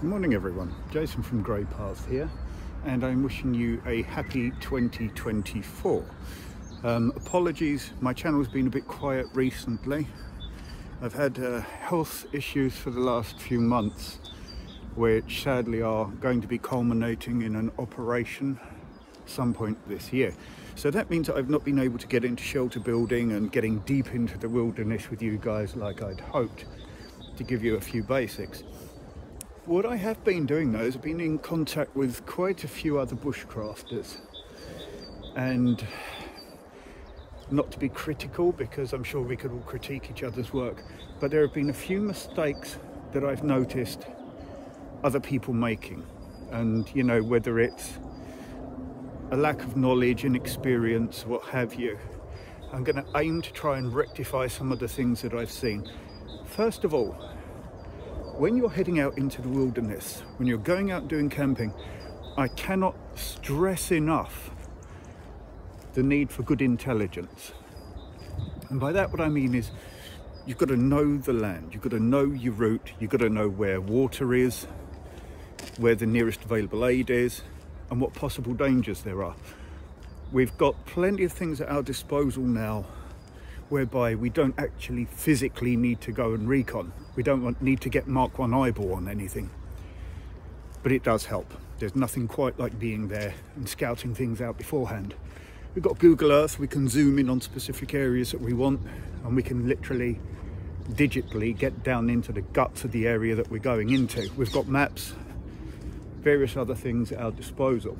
Good morning everyone, Jason from Grey Path here and I'm wishing you a happy 2024. Um, apologies, my channel's been a bit quiet recently. I've had uh, health issues for the last few months which sadly are going to be culminating in an operation some point this year. So that means that I've not been able to get into shelter building and getting deep into the wilderness with you guys like I'd hoped to give you a few basics. What I have been doing though is I've been in contact with quite a few other bushcrafters. And not to be critical because I'm sure we could all critique each other's work but there have been a few mistakes that I've noticed other people making. And you know whether it's a lack of knowledge and experience what have you I'm going to aim to try and rectify some of the things that I've seen. First of all when you're heading out into the wilderness, when you're going out doing camping, I cannot stress enough the need for good intelligence. And by that what I mean is you've got to know the land, you've got to know your route, you've got to know where water is, where the nearest available aid is, and what possible dangers there are. We've got plenty of things at our disposal now whereby we don't actually physically need to go and recon. We don't want, need to get Mark 1 eyeball on anything. But it does help. There's nothing quite like being there and scouting things out beforehand. We've got Google Earth, we can zoom in on specific areas that we want and we can literally digitally get down into the guts of the area that we're going into. We've got maps, various other things at our disposal.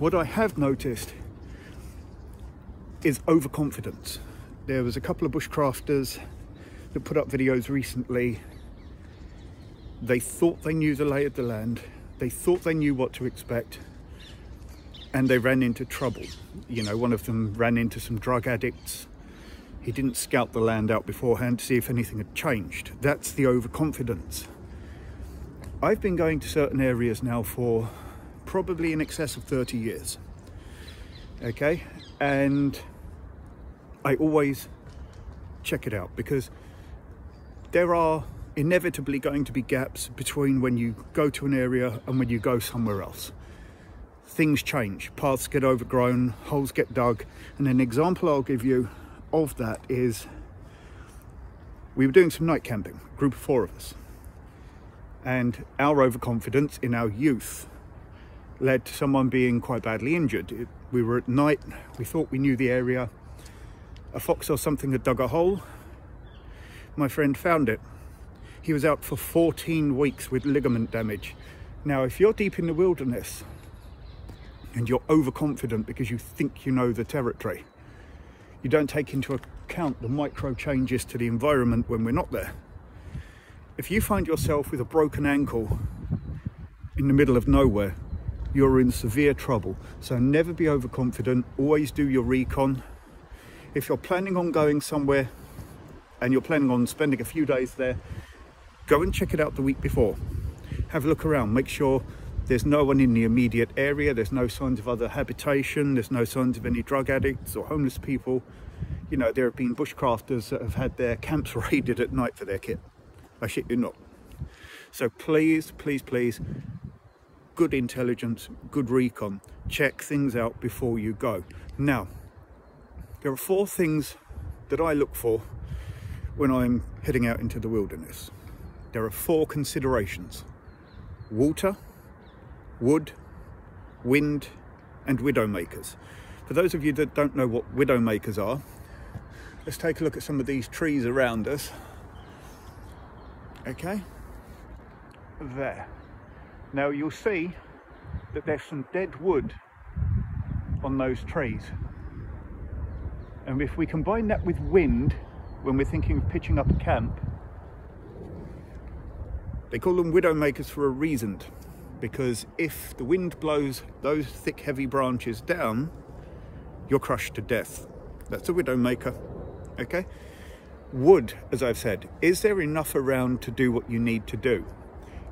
What I have noticed is overconfidence there was a couple of bushcrafters that put up videos recently. They thought they knew the lay of the land. They thought they knew what to expect and they ran into trouble. You know, one of them ran into some drug addicts. He didn't scout the land out beforehand to see if anything had changed. That's the overconfidence. I've been going to certain areas now for probably in excess of 30 years. Okay, and I always check it out because there are inevitably going to be gaps between when you go to an area and when you go somewhere else. Things change, paths get overgrown, holes get dug, and an example I'll give you of that is we were doing some night camping, group of four of us, and our overconfidence in our youth led to someone being quite badly injured. we were at night, we thought we knew the area, a fox or something had dug a hole. My friend found it. He was out for 14 weeks with ligament damage. Now, if you're deep in the wilderness and you're overconfident because you think you know the territory, you don't take into account the micro changes to the environment when we're not there. If you find yourself with a broken ankle in the middle of nowhere, you're in severe trouble. So never be overconfident, always do your recon, if you're planning on going somewhere and you're planning on spending a few days there, go and check it out the week before. Have a look around, make sure there's no one in the immediate area, there's no signs of other habitation, there's no signs of any drug addicts or homeless people. You know, there have been bushcrafters that have had their camps raided at night for their kit. I shit you not. So please, please, please, good intelligence, good recon, check things out before you go. Now, there are four things that I look for when I'm heading out into the wilderness. There are four considerations. Water, wood, wind, and widowmakers. For those of you that don't know what widowmakers are, let's take a look at some of these trees around us. Okay, there. Now you'll see that there's some dead wood on those trees. And if we combine that with wind, when we're thinking of pitching up a camp, they call them widow makers for a reason. Because if the wind blows those thick, heavy branches down, you're crushed to death. That's a widow maker, okay? Wood, as I've said, is there enough around to do what you need to do?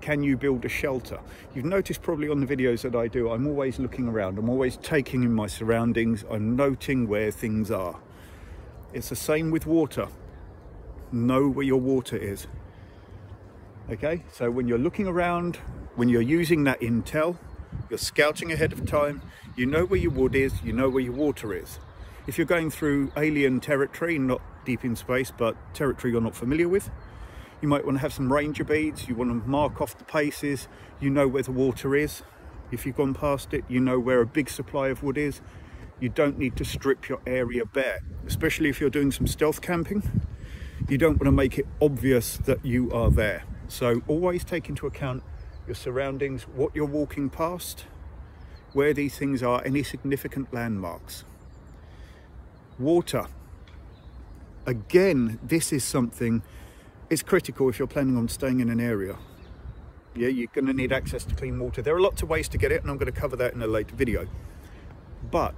Can you build a shelter? You've noticed probably on the videos that I do, I'm always looking around. I'm always taking in my surroundings. I'm noting where things are. It's the same with water. Know where your water is. Okay, so when you're looking around, when you're using that intel, you're scouting ahead of time, you know where your wood is, you know where your water is. If you're going through alien territory, not deep in space, but territory you're not familiar with, you might want to have some ranger beads, you want to mark off the paces, you know where the water is. If you've gone past it, you know where a big supply of wood is. You don't need to strip your area bare, especially if you're doing some stealth camping. You don't want to make it obvious that you are there. So always take into account your surroundings, what you're walking past, where these things are, any significant landmarks. Water. Again, this is something, it's critical if you're planning on staying in an area. Yeah, you're going to need access to clean water. There are lots of ways to get it, and I'm going to cover that in a later video. But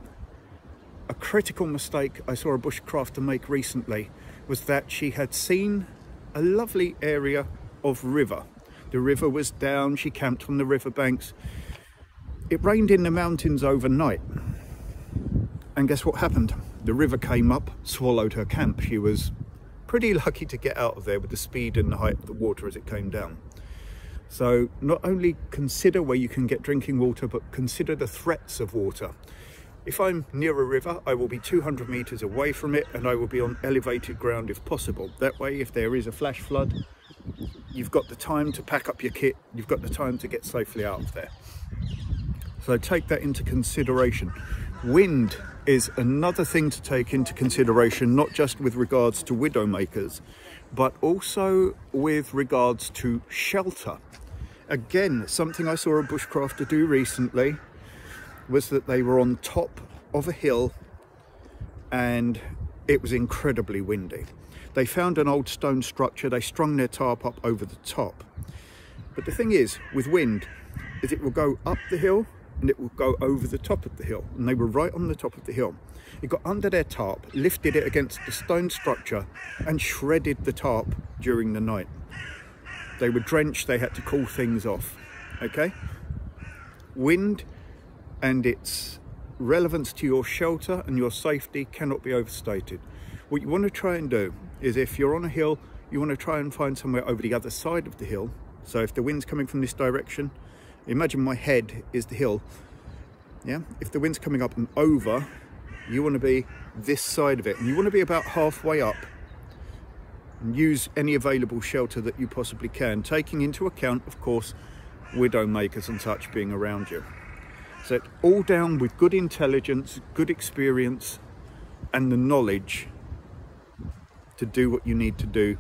a critical mistake I saw a bushcrafter make recently was that she had seen a lovely area of river. The river was down, she camped on the riverbanks. It rained in the mountains overnight. And guess what happened? The river came up, swallowed her camp. She was pretty lucky to get out of there with the speed and the height of the water as it came down. So not only consider where you can get drinking water, but consider the threats of water. If I'm near a river, I will be 200 meters away from it and I will be on elevated ground if possible. That way, if there is a flash flood, you've got the time to pack up your kit, you've got the time to get safely out of there. So take that into consideration. Wind is another thing to take into consideration, not just with regards to widow makers, but also with regards to shelter. Again, something I saw a bushcrafter do recently was that they were on top of a hill and it was incredibly windy. They found an old stone structure, they strung their tarp up over the top. But the thing is, with wind, is it will go up the hill and it will go over the top of the hill. And they were right on the top of the hill. It got under their tarp, lifted it against the stone structure and shredded the tarp during the night. They were drenched, they had to cool things off, okay? Wind and its relevance to your shelter and your safety cannot be overstated. What you want to try and do is if you're on a hill, you want to try and find somewhere over the other side of the hill. So if the wind's coming from this direction, imagine my head is the hill. Yeah, if the wind's coming up and over, you want to be this side of it. And you want to be about halfway up and use any available shelter that you possibly can, taking into account, of course, widow makers and such being around you. So all down with good intelligence, good experience, and the knowledge to do what you need to do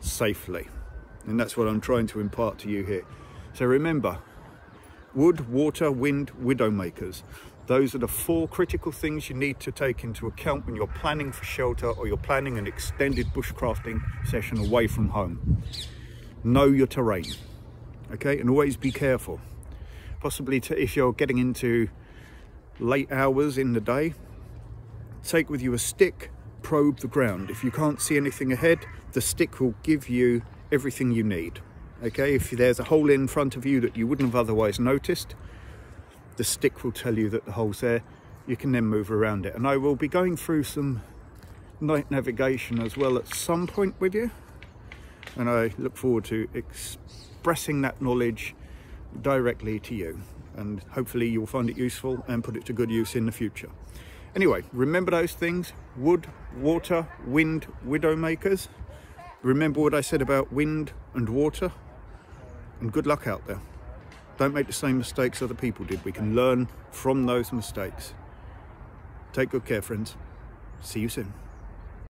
safely. And that's what I'm trying to impart to you here. So remember, wood, water, wind, widow makers. Those are the four critical things you need to take into account when you're planning for shelter or you're planning an extended bushcrafting session away from home. Know your terrain, okay? And always be careful possibly to, if you're getting into late hours in the day, take with you a stick, probe the ground. If you can't see anything ahead, the stick will give you everything you need. Okay, if there's a hole in front of you that you wouldn't have otherwise noticed, the stick will tell you that the hole's there. You can then move around it. And I will be going through some night navigation as well at some point with you. And I look forward to expressing that knowledge directly to you and hopefully you'll find it useful and put it to good use in the future. Anyway, remember those things, wood, water, wind, widow makers. Remember what I said about wind and water and good luck out there. Don't make the same mistakes other people did. We can learn from those mistakes. Take good care, friends. See you soon.